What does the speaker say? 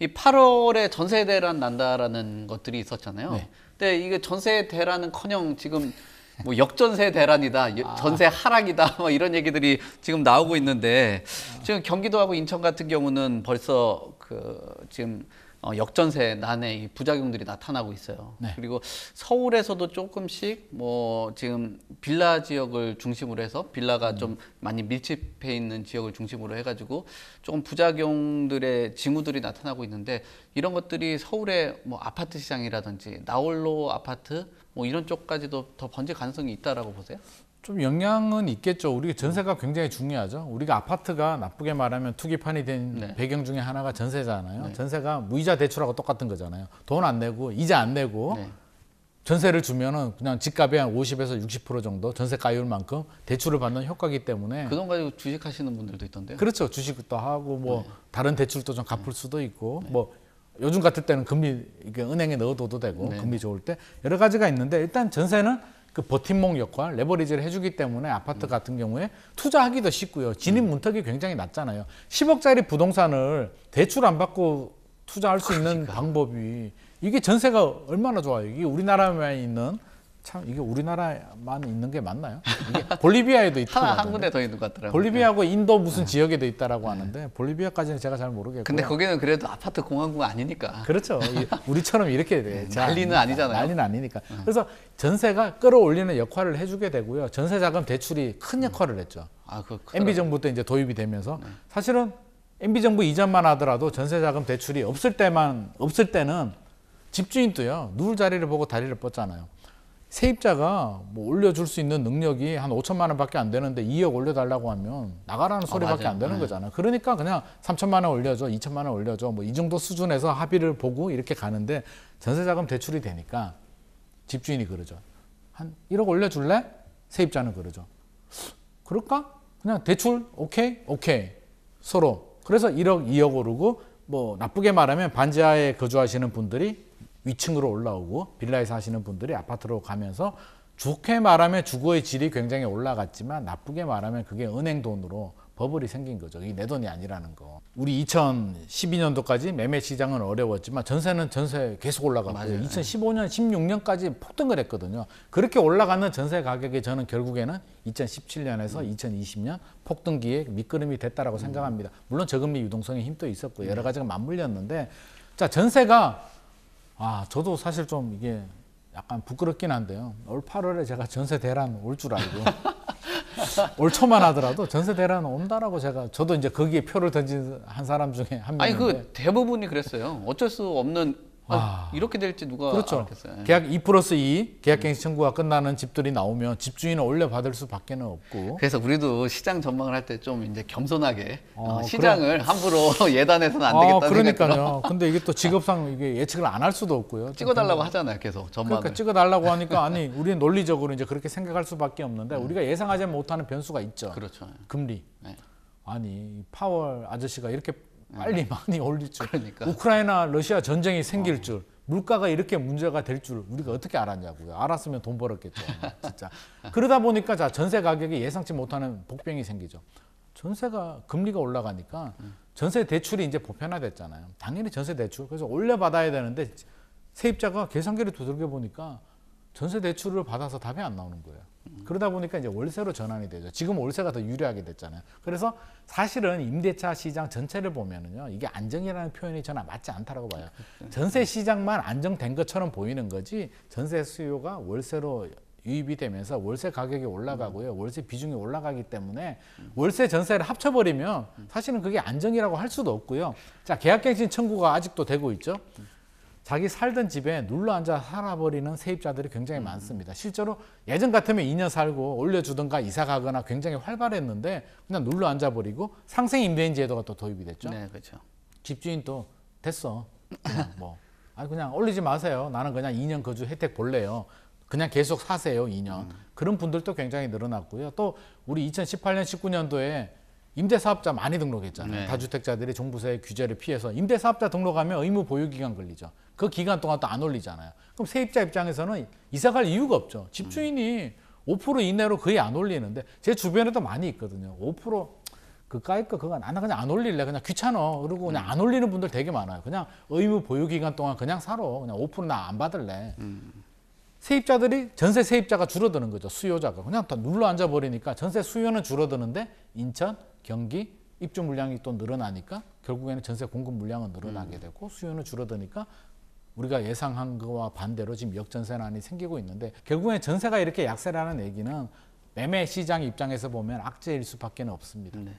이 8월에 전세 대란 난다라는 것들이 있었잖아요. 네. 근데 이게 전세 대란은커녕 지금 뭐 역전세 대란이다, 여- 전세 하락이다, 뭐 이런 얘기들이 지금 나오고 있는데 지금 경기도하고 인천 같은 경우는 벌써 그 지금 어, 역전세 난의 이 부작용들이 나타나고 있어요. 네. 그리고 서울에서도 조금씩 뭐 지금 빌라 지역을 중심으로 해서 빌라가 좀 많이 밀집해 있는 지역을 중심으로 해가지고 조금 부작용들의 징후들이 나타나고 있는데 이런 것들이 서울의 뭐 아파트 시장이라든지 나홀로 아파트 뭐 이런 쪽까지도 더 번질 가능성이 있다라고 보세요? 좀 영향은 있겠죠. 우리가 전세가 굉장히 중요하죠. 우리가 아파트가 나쁘게 말하면 투기판이 된 네. 배경 중에 하나가 전세잖아요. 전세가 무이자 대출하고 똑같은 거잖아요. 돈 안 내고 이자 안 내고 네. 전세를 주면은 그냥 집값의 한 50에서 60% 정도 전세가율만큼 대출을 받는 효과기 때문에 그 돈 가지고 주식 하시는 분들도 있던데요. 그렇죠. 주식도 하고 뭐 네. 다른 대출도 좀 갚을 수도 있고 뭐 요즘 같을 때는 금리 이게 은행에 넣어둬도 되고 네. 금리 좋을 때 여러 가지가 있는데 일단 전세는 그 버팀목 역할, 레버리지를 해주기 때문에 음. 아파트 같은 경우에 투자하기도 쉽고요. 진입 문턱이 굉장히 낮잖아요. 10억짜리 부동산을 대출 안 받고 투자할 수 있는 그러니까. 방법이 이게 전세가 얼마나 좋아요. 이게 우리나라만 있는 참 이게 우리나라만 있는 게 맞나요? 이게 볼리비아에도 있다고 한. 군데 더 있는 것 같더라고요. 볼리비아하고 인도 무슨 지역에 도 있다라고 하는데 볼리비아까지는 제가 잘 모르겠고. 네. 근데 거기는 그래도 아파트 공항구가 아니니까. 그렇죠. 이- 우리처럼 이렇게 돼. 잘 난리는. 아니잖아요. 난리는 아니니까. 그래서 전세가 끌어올리는 역할을 해주게 되고요. 전세 자금 대출이 큰 역할을 했죠. 아, 그 MB 정부 때 이제 도입이 되면서 네. 사실은 MB 정부 이전만 하더라도 전세 자금 대출이 없을 때만 없을 때는 집주인도요 누울 자리를 보고 다리를 뻗잖아요. 세입자가 뭐 올려줄 수 있는 능력이 한 5천만 원밖에 안 되는데 2억 올려달라고 하면 나가라는 소리밖에 맞아요. 안 되는 네. 거잖아요. 그러니까 그냥 3천만 원 올려줘, 2천만 원 올려줘, 뭐 이 정도 수준에서 합의를 보고 이렇게 가는데 전세자금 대출이 되니까 집주인이 그러죠. 한 1억 올려줄래? 세입자는 그러죠. 그럴까? 그냥 대출 오케이 오케이 서로 그래서 1억 2억 오르고 뭐 나쁘게 말하면 반지하에 거주하시는 분들이 위층으로 올라오고 빌라에 사시는 분들이 아파트로 가면서 좋게 말하면 주거의 질이 굉장히 올라갔지만 나쁘게 말하면 그게 은행 돈으로 버블이 생긴 거죠. 이게 내 돈이 아니라는 거. 우리 2012년도까지 매매 시장은 어려웠지만 전세는 전세 계속. 맞아요. 2015년, 16년까지 폭등을 했거든요. 그렇게 올라가는 전세 가격이 저는 결국에는 2017년에서 2020년 폭등기에 밑거름이 됐다라고 생각합니다. 물론 저금리 유동성의 힘도 있었고 여러 가지가 맞물렸는데 자 전세가 아 저도 사실 좀 이게 약간 부끄럽긴 한데요. 올 8월에 제가 전세 대란 올 줄 알고 올 초만 하더라도 전세 대란 온다라고 제가 저도 이제 거기에 표를 던진 한 사람 중에 한 아니 명인데 그 대부분이 그랬어요. 어쩔 수 없는 아, 와. 이렇게 될지 누가 그렇죠. 알았겠어요. 계약 2 플러스 2 계약갱신 청구가 끝나는 집들이 나오면 집주인은 올려 받을 수밖에는 없고 그래서 우리도 시장 전망을 할 때 좀 이제 겸손하게 어, 어, 시장을 함부로 예단해서는 안 아, 되겠다는 들어. 그러니까요. 근데 이게 또 직업상 이게 예측을 안 할 수도 없고요. 찍어달라고 하잖아요, 계속 전망을. 그러니까 찍어달라고 하니까 아니 우리는 논리적으로 이제 그렇게 생각할 수밖에 없는데 우리가 예상하지 못하는 변수가 있죠. 그렇죠. 금리. 네. 아니 파월 아저씨가 이렇게 빨리 많이 올릴 줄. 그러니까. 우크라이나 러시아 전쟁이 생길 줄. 물가가 이렇게 문제가 될 줄 우리가 어떻게 알았냐고요. 알았으면 돈 벌었겠죠. 진짜. 그러다 보니까 자 전세 가격이 예상치 못하는 복병이 생기죠. 전세가 금리가 올라가니까 전세 대출이 이제 보편화됐잖아요. 당연히 전세 대출 그래서 올려 받아야 되는데 세입자가 계산기를 두들겨 보니까 전세 대출을 받아서 답이 안 나오는 거예요. 그러다 보니까 이제 월세로 전환이 되죠. 지금 월세가 더 유리하게 됐잖아요. 그래서 사실은 임대차 시장 전체를 보면은요, 이게 안정이라는 표현이 저는 맞지 않다라고 봐요. 전세 시장만 안정된 것처럼 보이는 거지, 전세 수요가 월세로 유입이 되면서 월세 가격이 올라가고요. 월세 비중이 올라가기 때문에 월세 전세를 합쳐버리면 사실은 그게 안정이라고 할 수도 없고요. 자, 계약갱신 청구가 아직도 되고 있죠. 자기 살던 집에 눌러 앉아 살아버리는 세입자들이 굉장히 많습니다. 실제로 예전 같으면 2년 살고 올려주든가 이사 가거나 굉장히 활발했는데 그냥 눌러 앉아 버리고 상생 임대인 제도가 또 도입이 됐죠. 네, 그렇죠. 집주인 또 됐어. 그냥 뭐. 아 그냥 올리지 마세요. 나는 그냥 2년 거주 혜택 볼래요. 그냥 계속 사세요. 2년. 그런 분들도 굉장히 늘어났고요. 또 우리 2018년 19년도에 임대사업자 많이 등록했잖아요. 네. 다주택자들이 종부세 규제를 피해서 임대사업자 등록하면 의무 보유 기간 걸리죠. 그 기간 동안 또 안 올리잖아요. 그럼 세입자 입장에서는 이사 갈 이유가 없죠. 집주인이 5% 이내로 거의 안 올리는데 제 주변에도 많이 있거든요. 5%그 그까이 거 그거 나는 그냥 안 올릴래 그냥 귀찮아 그리고 그냥 안 올리는 분들 되게 많아요 그냥 의무 보유 기간 동안 그냥 살아 그냥 5%나 안 받을래 세입자들이 전세 세입자가 줄어드는 거죠 수요자가 그냥 다 눌러 앉아 버리니까 전세 수요는 줄어드는데 인천 경기 입주 물량이 또 늘어나니까 결국에는 전세 공급 물량은 늘어나게 되고 수요는 줄어드니까 우리가 예상한 거와 반대로 지금 역전세난이 생기고 있는데 결국엔 전세가 이렇게 약세라는 얘기는 매매 시장 입장에서 보면 악재일 수밖에 없습니다. 네.